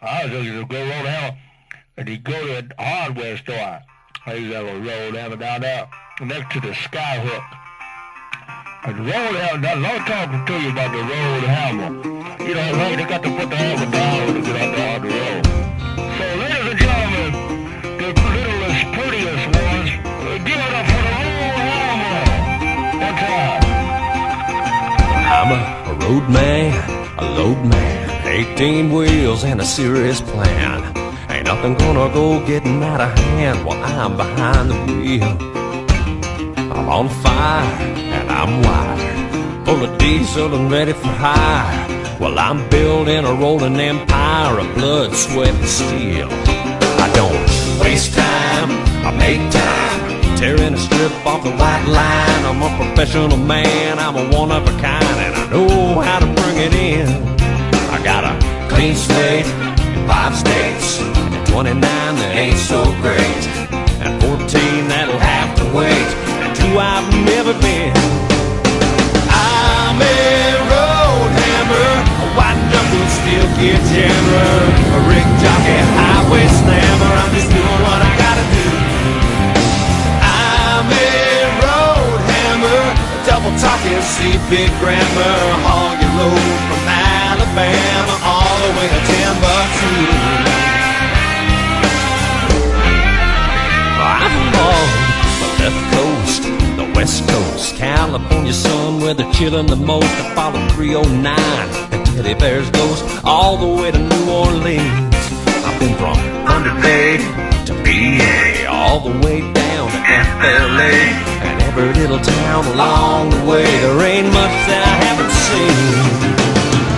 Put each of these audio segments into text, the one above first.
I was looking to go road hammer, and he go to a hardware store. I used to have a road hammer down there next to the skyhook. And the road hammer, now, I'm talking to you about the road hammer. You know, like they got to put the hammer down to get out the road. So, ladies and gentlemen, the littlest, prettiest ones, uh, give it up for the road hammer. One time. I'm a, a road man, a load man, 18 wheels and a serious plan. Ain't nothing gonna go getting out of hand while I'm behind the wheel. I'm on fire and I'm wired, full of diesel and ready for hire. Well, I'm building a rolling empire of blood, sweat, and steel. I don't waste time, I make time. Tearing a strip off the white line. I'm a professional man, I'm a one of a kind, and I know how to bring it in. I got a clean slate in five states, and 29 that ain't so great, and 14 that'll have to wait, and two I've never been. I'm a road hammer, a white knuckle steel gear jammer, a rig jockey, highway slammer. I'm just doing what I gotta do. I'm a road hammer, a double talking, see big grammar, haul your load California sun where they're chilling the most. I follow 309 and Teddy Bear's ghost all the way to New Orleans. I've been from Thunder Bay to PA, all the way down to FLA, and every little town along the way. There ain't much that I haven't seen.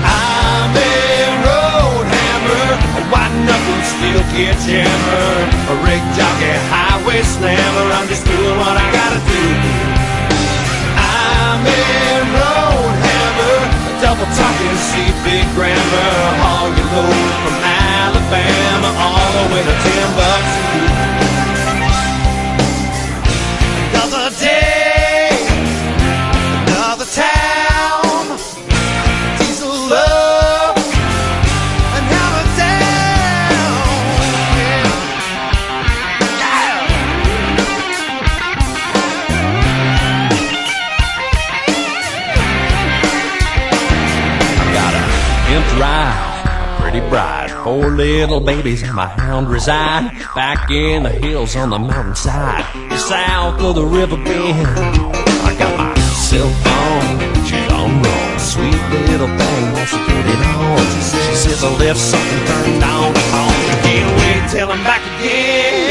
I'm a road hammer, a white knuckle steel jammer, a rig jockey, highway slammer. I'm just doing what I gotta double talking, see big grammar, your load from Alabama all the way to ride, pretty bride, four little babies, and my hound reside back in the hills on the mountainside, south of the river bend. I got my cell phone, she's on roll, sweet little thing wants to get it on. She says, I left something turned on home. Can't wait till I'm back again.